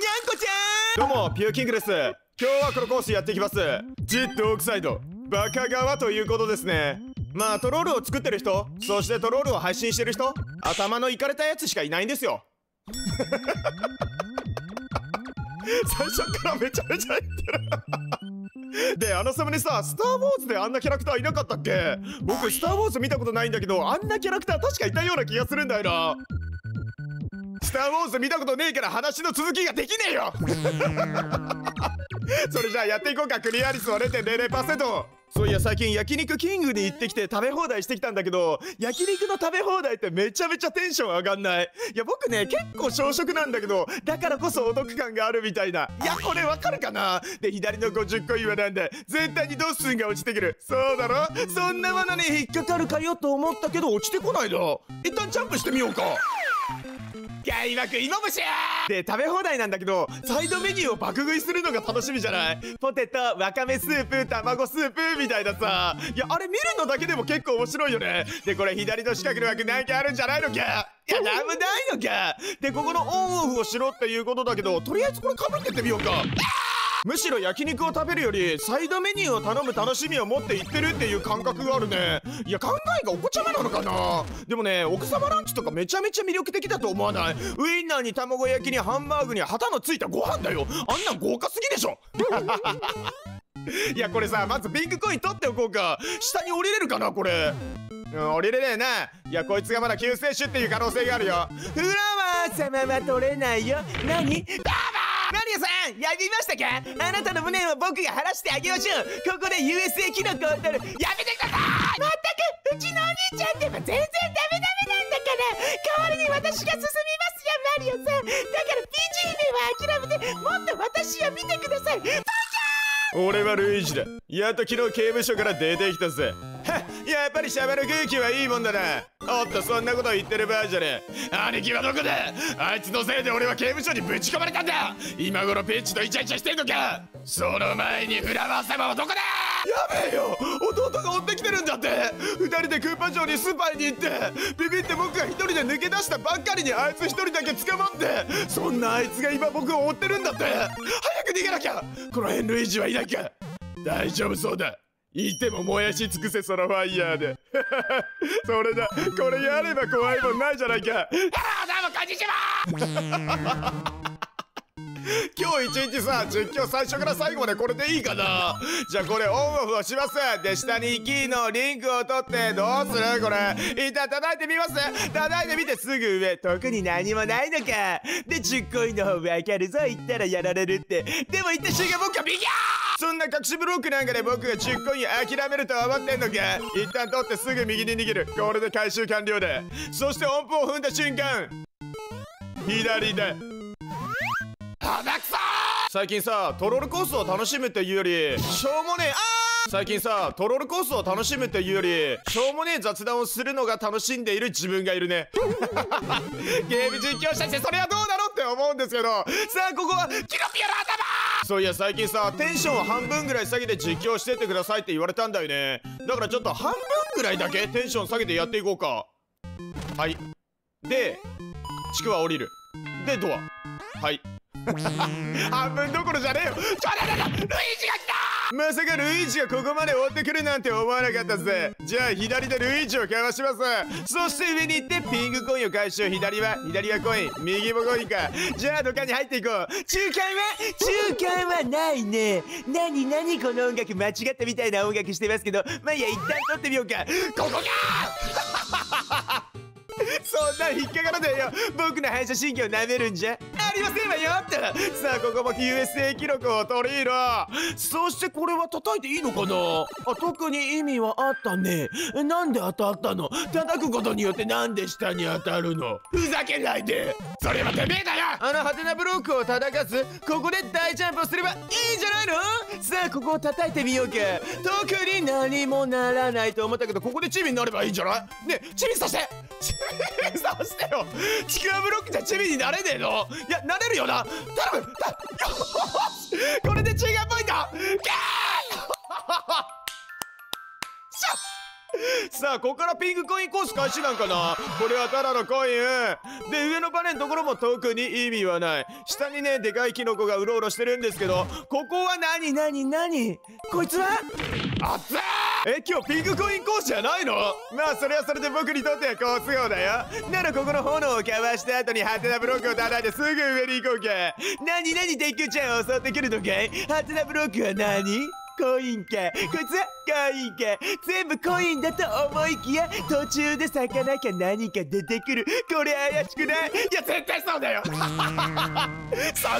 こちゃん。どうもピューキングです。今日はこのコースやっていきます。ジットオークサイド。バカ側ということですね。まあトロールを作ってる人。そしてトロールを配信してる人。頭のいかれたやつしかいないんですよ。最初からめちゃめちゃ言ってる。であのサムネさ「スター・ウォーズ」であんなキャラクターいなかったっけ？僕「スター・ウォーズ」見たことないんだけどあんなキャラクター確かいたような気がするんだよなスター・ウォーズ見たことねえから話の続きができねえよ。それじゃあやっていこうかクリア率は0.00%そういや最近焼肉キングに行ってきて食べ放題してきたんだけど焼肉の食べ放題ってめちゃめちゃテンション上がんない。いや僕ね結構小食なんだけどだからこそお得感があるみたいな。いやこれわかるかな？で左の50個岩なんで絶対にドッスンが落ちてくる。そうだろ？そんなものに引っかかるかよと思ったけど落ちてこないな。一旦ジャンプしてみようか開幕芋虫で食べ放題なんだけどサイドメニューを爆食いするのが楽しみじゃない？ポテトわかめスープ卵スープみたいなさ。いやあれ見るのだけでも結構面白いよね。でこれ左の四角の枠何かあるんじゃないのか？いやなんもないのか？でここのオンオフをしろっていうことだけどとりあえずこれかぶってってみようか。むしろ焼肉を食べるよりサイドメニューを頼む楽しみを持って行ってるっていう感覚があるね。いや考えがお子ちゃまなのかな。でもね奥様ランチとかめちゃめちゃ魅力的だと思わない。ウインナーに卵焼きにハンバーグに旗のついたご飯だよ。あんなん豪華すぎでしょ。いやこれさまずピンクコイン取っておこうか。下に降りれるかなこれ。うん降りれねえな。いやこいつがまだ救世主っていう可能性があるよ。フラワー様は取れないよ。何？ババーマリオさんやりましたか？あなたの無念を僕が晴らしてあげましょう。ここで USA キノコを取る。やめてください！まったくうちのお兄ちゃんでも全然ダメダメなんだから。代わりに私が進みますよマリオさん。だから PG 名は諦めてもっと私を見てください。俺はルイージだ。やっと昨日刑務所から出てきたぜ。やっぱりシャバの空気はいいもんだなおっとそんなこと言ってる場合じゃねえ。兄貴はどこだ？あいつのせいで俺は刑務所にぶち込まれたんだ。今頃ペッチとイチャイチャしてんのか。その前にフラワー様はどこだ？やべえよ。弟が追ってきてるんだって。二人でクーパー城にスーパイに行って。ビビって僕が一人で抜け出したばっかりにあいつ一人だけ捕まって。そんなあいつが今僕を追ってるんだって。早く逃げなきゃ。この辺ルイージはいないか。大丈夫そうだ。いても燃やし尽くせそのファイヤーで。それだこれやれば怖いもんないじゃないか。ハローどうもこんにちは。今日一日さ実況最初から最後までこれでいいかな。じゃあこれオンオフをしますで下にキーのリンクを取ってどうする？これ。一旦叩いてみます。叩いてみてすぐ上特に何もないのか。で10コインの方分かるぞ言ったらやられるって。でも言った瞬間僕はビギャーそんな隠しブロックなんかで僕が10コイン諦めると思ってんのか？一旦取ってすぐ右に逃げる。これで回収完了だ。そして音符を踏んだ瞬間。左だ鼻くそ最近さトロールコースを楽しむっていうよりしょうもねえ。あー最近さトロールコースを楽しむっていうよりしょうもねえ雑談をするのが楽しんでいる自分がいるね。ゲーム実況者してそれはどうなのって思うんですけど。さあここはキノピオの頭。そういや最近さテンションを半分ぐらい下げて実況してってくださいって言われたんだよね。だからちょっと半分ぐらいだけテンション下げてやっていこうか。はい。でちくわ降りる。でドア。はい。半分どころじゃねえよ。ちょだだだルイージが来たまさかルイージがここまで追ってくるなんて思わなかったぜ。じゃあ左でルイージをかわします。そして上に行ってピンクコインを回収左は左はコイン。右もコインか。じゃあどっかに入っていこう。中間は？中間はないね。何何？この音楽間違ったみたいな音楽してますけど。まあいいや一旦撮ってみようか。ここかそんな引っかからねえよ。僕の反射神経を舐めるんじゃ。ありませんわよって。さあここも USA 記録を取り入ろそしてこれは叩いていいのかな？あ特に意味はあったね。なんで当たったの？叩くことによってなんで下に当たるの？ふざけないで。それはてめえだよ！あのハテナブロックを叩かずここで大ジャンプをすればいいんじゃないの？さあここを叩いてみようか。特に何もならないと思ったけどここでチビになればいいんじゃない？ねえチビさせてチビさせてよちくわブロックじゃチビになれねえの？いやなれるよな。頼む。た よし。これでチーガンポイント。ゲー さあここからピンクコインコース開始なんかな？これはただのコイン。で上のバネのところも特に意味はない。下にねでかいキノコがうろうろしてるんですけどここは何何何？こいつは？あっ！つえ今日ピンクコインコースじゃないの？まあそれはそれで僕にとっては好都合だよ。ならここの炎をかわした後にハテナブロックを叩いてすぐ上に行こうか何何鉄球ちゃんを襲ってくるのかい？ハテナブロックは何？コインか。こいつはコインか。全部コインだと思いきや途中で魚か何か出てくる。これ怪しくない？いや絶対そうだよ。そん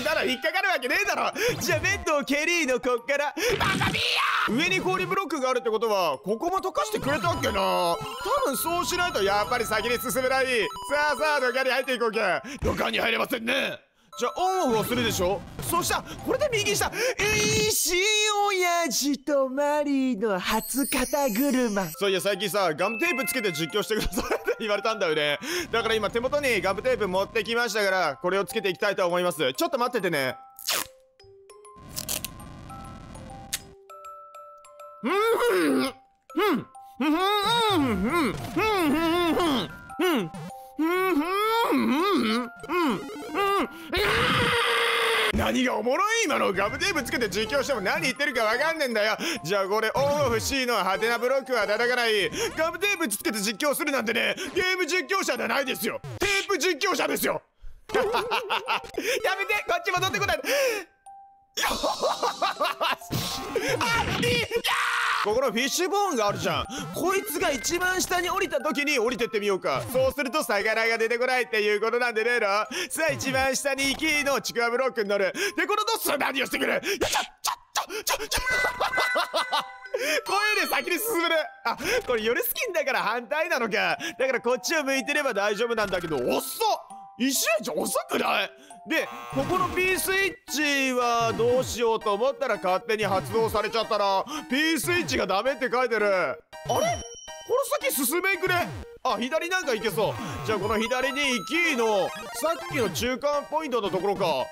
なの引っかかるわけねえだろ。じゃあベッドをケリーのこっから。バカビーや上に氷ブロックがあるってことはここも溶かしてくれたっけな？多分そうしないとやっぱり先に進めない。さあさあ土管に入っていこうか。土管に入れませんね。じゃあオンオフをするでしょ？そした。これで右下。石親父とマリーの初肩車。そういや最近さガムテープつけて実況してくださいって言われたんだよね。だから今手元にガムテープ持ってきましたからこれをつけていきたいと思います。ちょっと待っててね。うん。うん。うん。うん。うん。うん。うん。うん。うん。うん。うん。うん。何がおもろい今のガムテープつけて実況しても何言ってるかわかんねえんだよ。じゃあこれオンオフ C のハテナブロックは叩かない。ガムテープつけて実況するなんてねゲーム実況者じゃないですよ。テープ実況者ですよ。やめてこっち戻ってこない。あいいやここのフィッシュボーンがあるじゃん。こいつが一番下に降りた時に降りてってみようか。そうすると魚が出てこないっていうことなんでねえのさあ一番下に行きのちくわブロックに乗る。でこのドッス何をしてくる？ちょちょちょちょちょこういうで先に進めるあこれ夜スキンだから反対なのかだからこっちを向いてれば大丈夫なんだけど遅っ石ち遅くない？でここの P スイッチはどうしようと思ったら勝手に発動されちゃったら P スイッチがダメって書いてる。あれ？この先進めんくれあ左なんか行けそう。じゃあこの左に行きのさっきの中間ポイントのところか。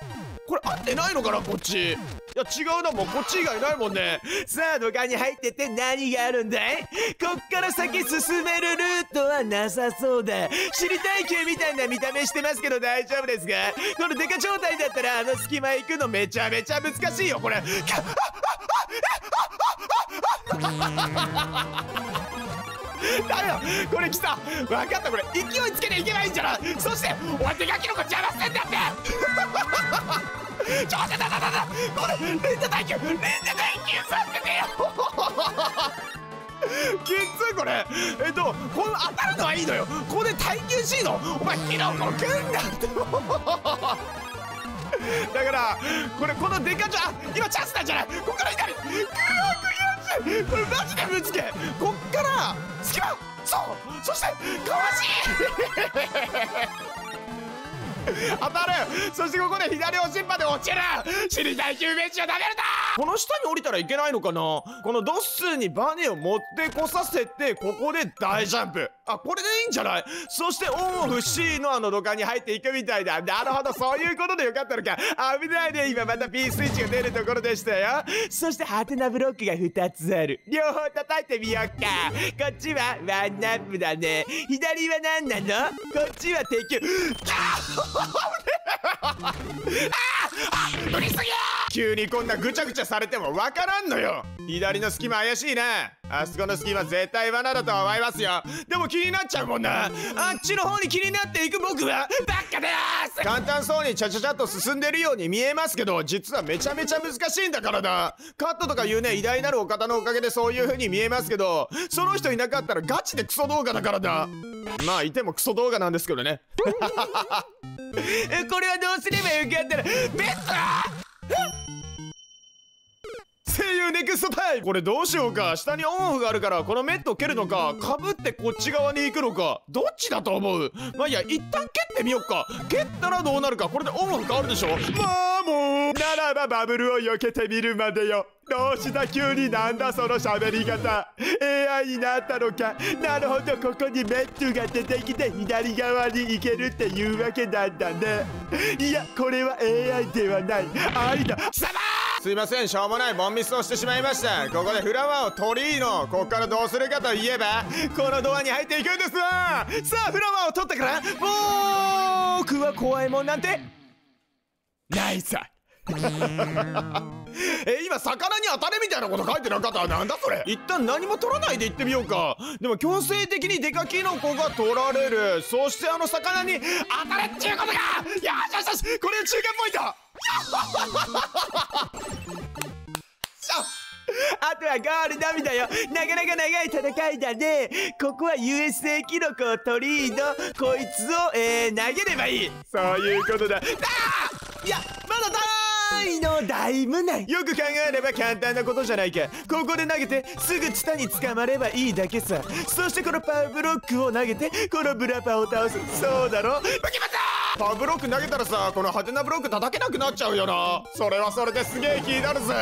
これ合ってないのかなこっち。いや違うなもうこっち以外ないもんね。さあ土管に入ってて何があるんだい？こっから先進めるルートはなさそうだ。知りたい系みたいな見た目してますけど大丈夫ですか？このデカ状態だったらあの隙間行くのめちゃめちゃ難しいよこれ。ダメだこれ来た。分かったこれ。勢いつけていけないんじゃない？そしてお前手書きの子邪魔してんだって。ちょ待ってだだだだこれレンジ耐久レンジ耐久させてよきついこれえっとこの当たるのはいいのよここで耐久しいのお前キノコくんだってだからこれこのデカチャ今チャンスなんじゃないここから左グー悔しいこれマジでぶつけこっから隙間そうそしてかわしい当たる。そしてここで左おしっぱで落ちる。死にたい救命士はダメだこの下に降りたらいけないのかな？このドッスーにバネを持ってこさせてここで大ジャンプ。あこれでいいんじゃない？そしてオンオフ C のあの土管に入っていくみたいだ。なるほどそういうことでよかったのか。危ないね。今また P スイッチが出るところでしたよ。そしてハテナブロックが2つある。両方叩いてみようか。こっちはワンナップだね。左は何なの？こっちは敵。あ あ売りすぎ急にこんなぐちゃぐちゃされてもわからんのよ。左の隙間怪しいなあそこの隙間絶対罠だとは思いますよ。でも気になっちゃうもんな。あっちの方に気になっていく僕はバッカです。簡単そうにチャチャチャっと進んでるように見えますけど実はめちゃめちゃ難しいんだからな。カットとかいうね偉大なるお方のおかげでそういう風に見えますけどその人いなかったらガチでクソ動画だからだまあいてもクソ動画なんですけどね。これはどうすればよかったらベッド声優ネクストタイ。これどうしようか?下にオンオフがあるからこのメット蹴るのかかぶってこっち側に行くのかどっちだと思う?まあいいや一旦蹴ってみよっか。蹴ったらどうなるかこれでオンオフ変わるでしょ?まあもならばバブルを避けてみるまでよ。どうした急になんだその喋り方。AI になったのか。なるほど。ここにメットが出てきて左側に行けるっていうわけなんだね。いやこれは AI ではない。愛だ。貴様。すいません。しょうもない。ボンミスをしてしまいました。ここでフラワーを取りのここからどうするかといえば。このドアに入っていくんです。わさあフラワーを取ったから。僕は怖いもんなんてないさ え今魚に当たれみたいなこと書いてなかったなんだそれ。一旦何も取らないで行ってみようか。でも強制的にデカキノコが取られる。そしてあの魚に当たれっていうことか。よしよしよし。これ中間ポイント。あとはゴールのみだよ。なかなか長い戦いだね。ここは USA キノコを取りのこいつを、えー、投げればいい。そういうことだ。あーいやまだだいの大無難よく考えれば簡単なことじゃないか。ここで投げてすぐツタに捕まればいいだけさ。そしてこのパウブロックを投げてこのブラパを倒す。そうだろ？バキバタパウブロック投げたらさこのハテナブロック叩けなくなっちゃうよな。それはそれですげえ気になるぜ。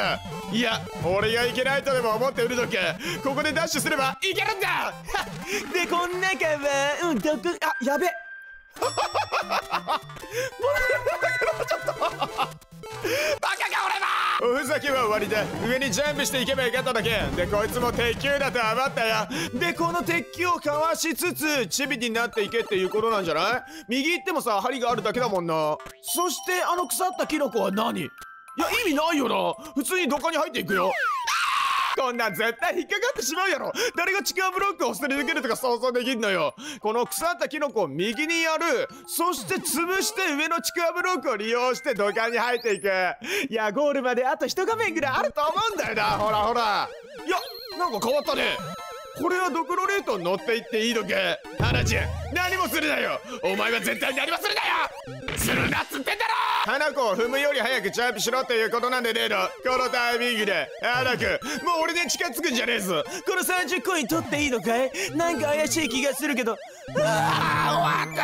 いや俺がいけないとでも思って売るとけここでダッシュすればいけるんだ！でこん中はうんどこあやべおふざけは終わりだ。上にジャンプしていけばよかっただけ。でこいつも鉄球だと余ったよでこの鉄球をかわしつつチビになっていけっていうことなんじゃない？右行ってもさ針があるだけだもんな。そしてあの腐ったキノコは何？いや意味ないよな。普通にどっかに入っていくよ。こんなん絶対引っかかってしまうやろ。誰がちくわブロックをすり抜けるとか想像できんのよ。この腐ったキノコを右にやる。そして潰して上のちくわブロックを利用して土管に入っていく。いやゴールまであと一画面ぐらいあると思うんだよな。ほらほら。いやなんか変わったね。これはドクロレートに乗っていっていいのか花ちゃん何もするなよ。お前は絶対何もするなよ。するなっつってんだろ。花子を踏むより早くジャンプしろっていうことなんでねえの。このタイミングで。花子もう俺で近づくんじゃねえぞ。この30コイン取っていいのかい？なんか怪しい気がするけど。ああ終わった。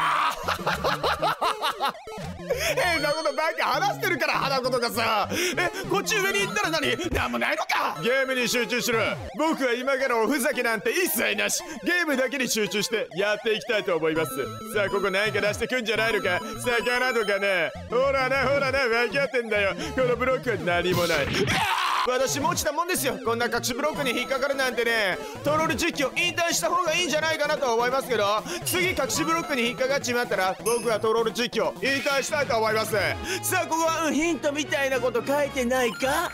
変なことばっか話してるから花子とかさえこっち上に行ったら何？なんもないのか。ゲームに集中しろ僕は今からおふざけなんて一切なし。ゲームだけに集中してやっていきたいと思います。さあここ何か出してくんじゃないのか。魚とかね。ほらねほらね。分かってんだよ。このブロックは何もない。私も落ちたもんですよ。こんな隠しブロックに引っかかるなんてね。トロール実況引退した方がいいんじゃないかなと思いますけど。次隠しブロックに引っかかっちまったら僕はトロール実況引退したいと思います。さあここは、うん、ヒントみたいなこと書いてないか？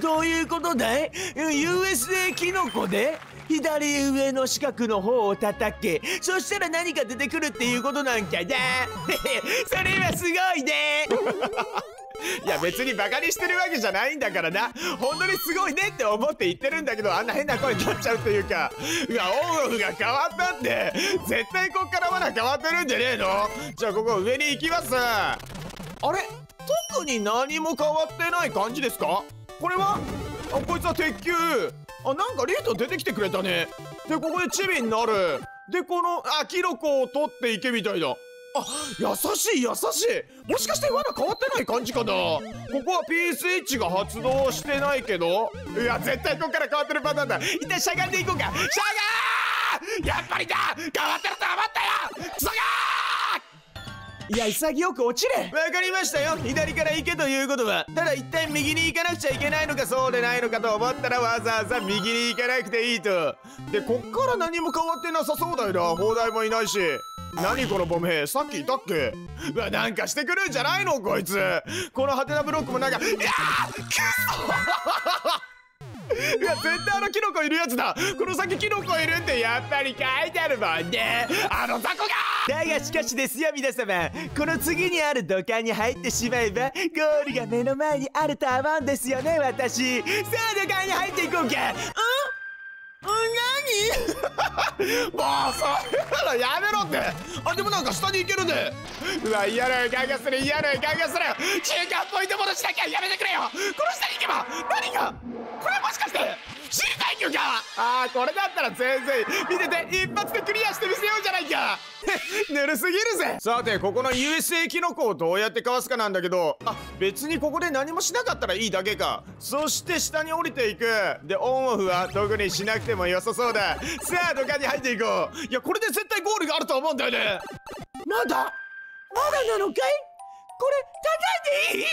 どういうことだい ?USA キノコで？左上の四角の方を叩け。そしたら何か出てくるっていうことなんかだ？それはすごいね。いや別にバカにしてるわけじゃないんだからな。本当にすごいねって思って言ってるんだけどあんな変な声取っちゃうっていうか。うわオンオフが変わったって。絶対こっからまだ変わってるんじゃねえの？じゃあここ上に行きます。あれ？特に何も変わってない感じですか？これは？あこいつは鉄球。あなんかリート出てきてくれたね。でここでチビになる。でこのあキノコを取っていけみたいだ。あ優しい優しい。もしかしてまだ変わってない感じかな？ここは P スイッチが発動してないけど？いや絶対ここから変わってるパターンだ。一旦しゃがんでいこうか。しゃがーやっぱりだ！変わってると思ったよ！クソがーいや潔く落ちれ。わかりましたよ。左から行けということはただ一体右に行かなくちゃいけないのかそうでないのかと思ったらわざわざ右に行かなくていいと。でこっから何も変わってなさそうだよ。な砲台もいないし。何このボム兵？さっきいたっけ？うわなんかしてくるんじゃないのこいつ。このハテナブロックもなんかいやーくそいや絶対あのキノコいるやつだ。この先キノコいるってやっぱり書いてあるもんね。あの雑魚がだがしかしですよ皆様。この次にある土管に入ってしまえばゴールが目の前にあると思うんですよね私。さあ土管に入っていこうか。うん何？もうそういうのやめろって。あでもなんか下に行けるね。うわ嫌な予感がする嫌な予感がする。中間ポイント戻しなきゃやめてくれよ。この下に行けば何が？これもしかして。知りたいのかあ。あこれだったら全然見てて一発でクリアしてみせようじゃないか。ぬるすぎるぜ。さてここの USA キノコをどうやってかわすかなんだけど。あ別にここで何もしなかったらいいだけか。そして下に降りていく。でオンオフは特にしなくても良さそうだ。さあ土管に入っていこう。いやこれで絶対ゴールがあると思うんだよね。まだ？まだなのかい？これ叩いていい？い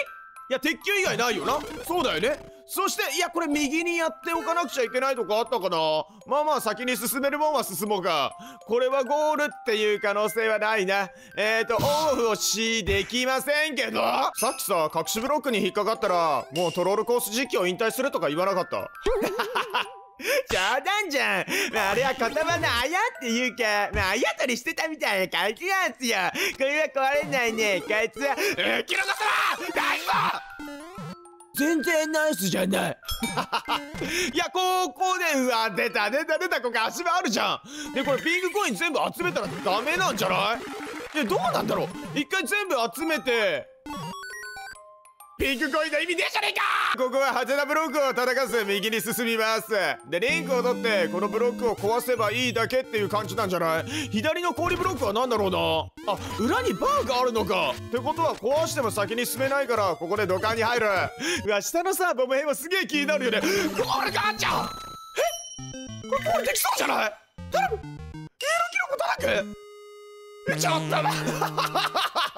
や鉄球以外ないよな。そうだよね。そしていやこれ右にやっておかなくちゃいけないとかあったかな？まあまあ先に進めるもんは進もうか。これはゴールっていう可能性はないな。えーとオフをしできませんけど？さっきさ隠しブロックに引っかかったらもうトロールコース実況引退するとか言わなかった？冗談じゃん、まあ、あれは言葉のあやっていうか、まあ、あやとりしてたみたいな感じなんすよ。これは壊れないね。こいつは。えー、キロコ様ナイス全然ナイスじゃない。いやここでうわ出た出た出たここ足場あるじゃんでこれピンクコイン全部集めたらダメなんじゃないえどうなんだろう一回全部集めてピンクコインの意味ねえじゃねえか！ここはハテナブロックを叩かず右に進みます。でリンクを取ってこのブロックを壊せばいいだけっていう感じなんじゃない？左の氷ブロックは何だろうな？あ裏にバーがあるのか。ってことは壊しても先に進めないからここで土管に入る。うわ下のさボム辺はすげえ気になるよね。ゴールがあんじゃんえ？これゴールできそうじゃない？頼む！黄色キノコ叩く！ちょっと待って！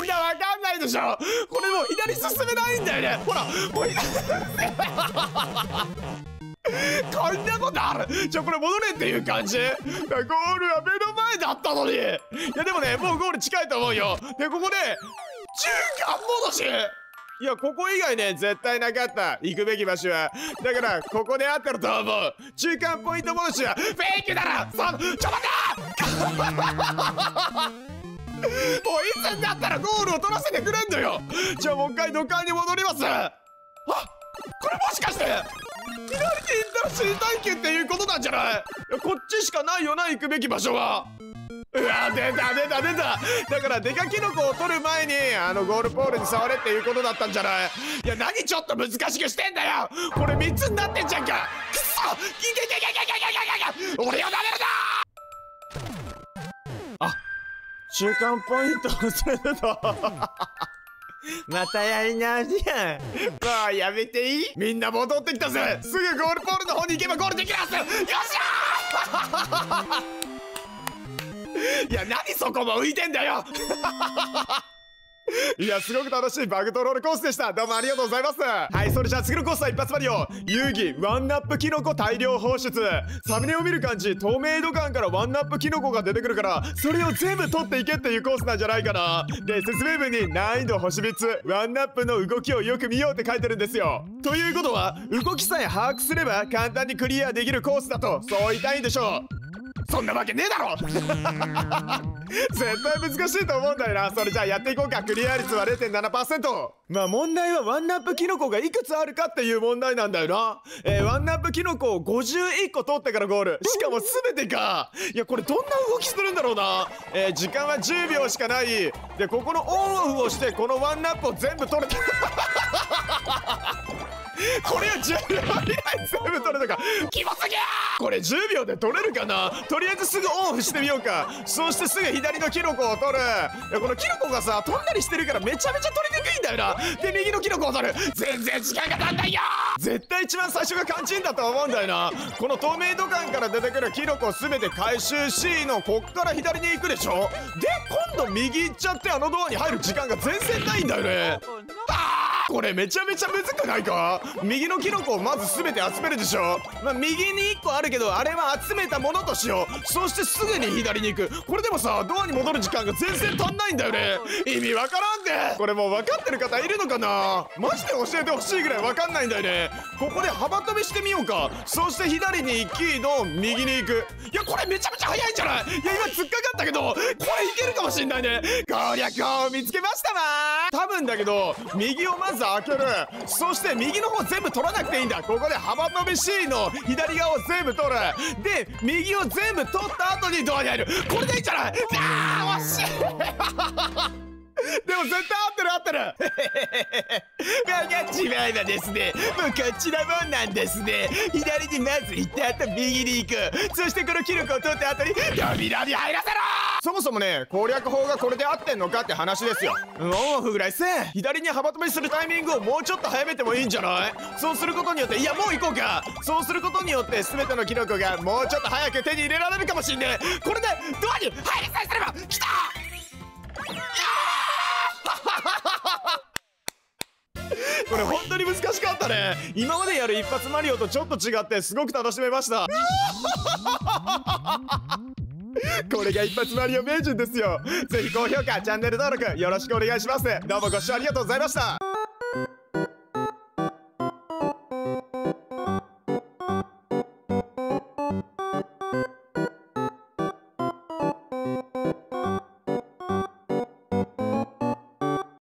みんなわかんないでしょ。これもう左進めないんだよね。ほらもう こんなことある。ちょこれ戻れっていう感じ？ゴールは目の前だったのに。いやでもねもうゴール近いと思うよ。でここで中間戻し。いやここ以外ね絶対なかった。行くべき場所は。だからここで合ってると思う。中間ポイント戻しは。フェイクだろ！そちょ待て！いつになったらゴールを取らせてくれんのよ。じゃあもう一回土管に戻ります。あこれもしかして左に行ったら死に体験っていうことなんじゃない？こっちしかないよな行くべき場所は。うわ出た出た出た。だからデカキノコを取る前にあのゴールポールに触れっていうことだったんじゃない？いや何ちょっと難しくしてんだよ。これ3つになってんじゃんかくそギギギギギギギギギ俺を舐めるな中間ポイントをすると。またやり直しやん。もうやめていい？みんな戻ってきたぜ。すぐゴールポールの方に行けばゴールできます。よっしゃー！いや何そこも浮いてんだよ いやすごく楽しいバグトロールコースでした。どうもありがとうございます。はいそれじゃあ次のコースは一発マリオ遊戯ワンナップキノコ大量放出。サムネを見る感じ透明度感からワンナップキノコが出てくるからそれを全部取っていけっていうコースなんじゃないかな。で説明文に難易度星3つワンナップの動きをよく見ようって書いてるんですよ。ということは動きさえ把握すれば簡単にクリアできるコースだとそう言いたいんでしょう。そんなわけねえだろ！絶対難しいと思うんだよな。それじゃあやっていこうか。クリア率は0.7%まあ問題はワンナップキノコがいくつあるかっていう問題なんだよな。えー、ワンナップキノコを51個取ってからゴール。しかも全てかいやこれどんな動きするんだろうな。えー、時間は10秒しかない。でここのオンオフをしてこのワンナップを全部取れたこれを10秒以内全部取るのか？キモすぎこれ10秒で取れるかな？とりあえずすぐオンオフしてみようか。そしてすぐ左のキノコを取る。いやこのキノコがさ飛んだりしてるからめちゃめちゃ取りにくいんだよな。で右のキノコを取る。全然時間が足んないよ絶対一番最初が肝心だと思うんだよな。この透明度感から出てくるキノコを全て回収しのこっから左に行くでしょ？で今度右行っちゃってあのドアに入る時間が全然ないんだよね。これめちゃめちゃむずくないか？右のキノコをまず全て集めるでしょ？まあ、右に1個あるけどあれは集めたものとしよう。そしてすぐに左に行く。これでもさドアに戻る時間が全然足んないんだよね。意味わからんってこれもう分かってる方いるのかな？マジで教えてほしいぐらい分かんないんだよね。ここで幅跳びしてみようか。そして左に行きの右に行く。いやこれめちゃめちゃ早いんじゃない？いや今突っかかったけどこれいけるかもしんないね。攻略法を見つけましたわ。多分だけど右をまず開ける。そして右の方全部取らなくていいんだ。ここで幅伸び C の左側を全部取る。で右を全部取った後にドアに入る。これでいいんじゃない？あー惜しい。でも絶対合ってる合ってる。分かっちまえばですね。もうこっちのもんなんですね。左にまず行ってあと右に行く。そしてこのキノコを取った後に扉に入らせろ！そもそもね攻略法がこれで合ってんのかって話ですよ。オンオフぐらいせ左に幅跳びするタイミングをもうちょっと早めてもいいんじゃない？そうすることによっていやもう行こうか。そうすることによって全てのキノコがもうちょっと早く手に入れられるかもしんねえ。これでドアに入りさえすれば来た難しかったね。今までやる一発マリオとちょっと違ってすごく楽しめました。これが一発マリオ名人ですよ。ぜひ高評価チャンネル登録よろしくお願いします。どうもご視聴ありがとうございました。